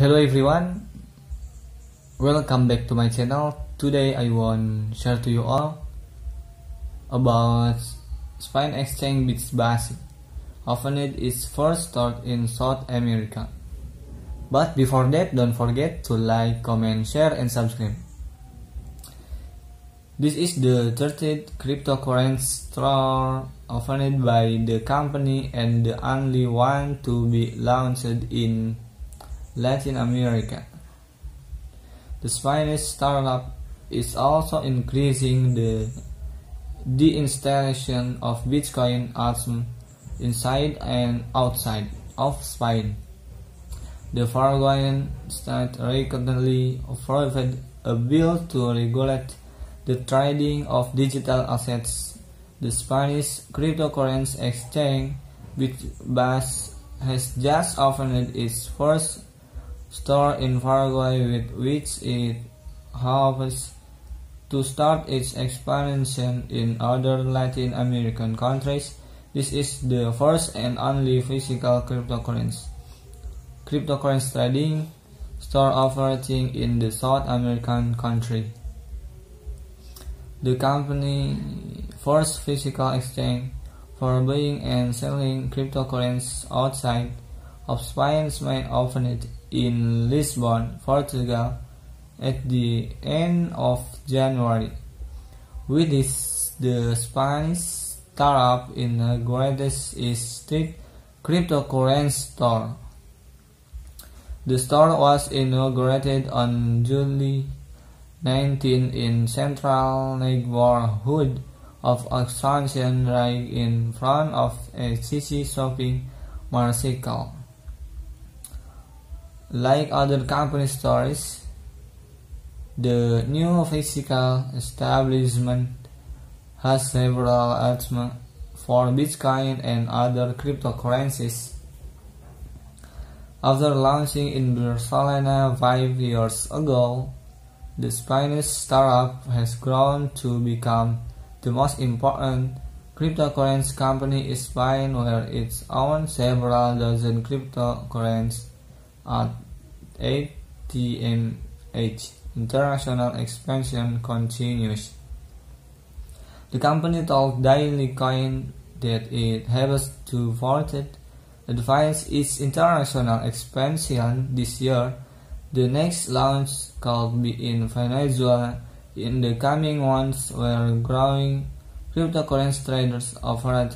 Hello everyone, welcome back to my channel. Today I want share to you all about Spine Exchange Beach Basic. Opened its first store in South America. But before that, don't forget to like, comment, share, and subscribe. This is the 30th cryptocurrency store offered by the company and the only one to be launched in Latin America. The Spanish startup is also increasing the the installation of Bitcoin ATM inside and outside of Spain. The Paraguayan state recently approved a bill to regulate the trading of digital assets. The Spanish cryptocurrency exchange, Bitbase, has just opened its first store in Paraguay with which it hopes to start its expansion in other Latin American countries. This is the first and only physical cryptocurrency cryptocurrency trading store operating in the South American country. The company first physical exchange for buying and selling cryptocurrencies outside of Spain's main it in Lisbon, Portugal at the end of January. With this, the Spanish startup in the greatest street cryptocurrency store. The store was inaugurated on July 19 in central neighborhood of Expansion right in front of a city shopping mall. Like other company stores, the new physical establishment has several ATM for Bitcoin and other cryptocurrencies. After launching in Barcelona five years ago, the Spanish startup has grown to become the most important cryptocurrency company in Spain where it owns several dozen cryptocurrencies Uh, at ATMH. International expansion continues. The company told Daily Coin that it has to forward advance its international expansion this year. The next launch could be in Venezuela in the coming months where growing cryptocurrency traders operate.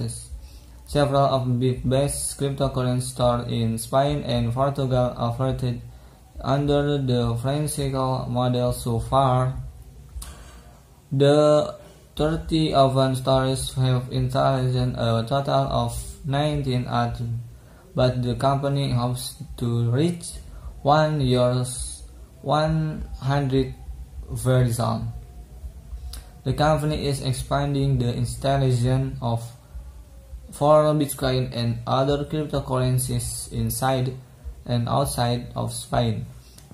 Several of Bitbase cryptocurrency stores in Spain and Portugal operated under the franchise model so far. The 30 open stores have installed a total of 19 items but the company hopes to reach one year's 100 very soon. The company is expanding the installation of for Bitcoin and other cryptocurrencies inside and outside of Spain.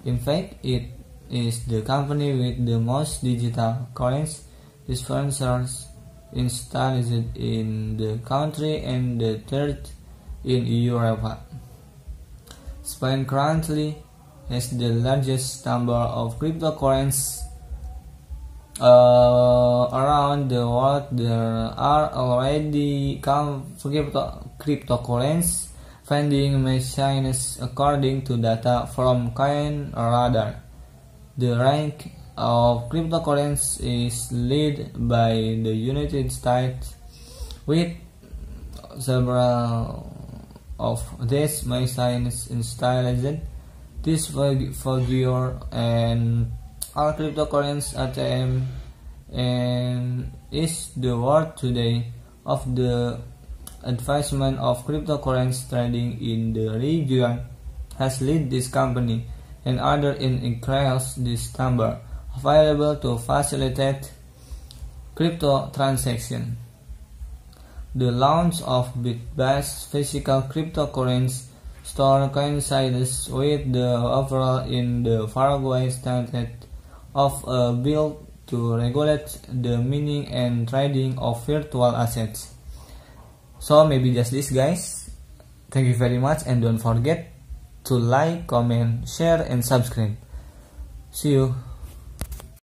In fact, it is the company with the most digital currency dispensers installed in the country and the third in Europe. Spain currently has the largest number of cryptocurrencies uh, around the world. There are already crypto cryptocurrency vending machines according to data from CoinRadar. The rank of cryptocurrency is led by the United States with several of this machines installed this figure and all cryptocurrency ATM um, and um, is the word today of the advancement of cryptocurrency trading in the region has led this company and other in increase this number available to facilitate crypto transaction. The launch of Bitbase physical cryptocurrency store coincides with the overall in the Paraguay standard of a bill to regulate the mining and trading of virtual assets. So maybe just this guys. Thank you very much and don't forget to like, comment, share, and subscribe. See you.